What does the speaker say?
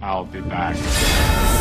I'll be back.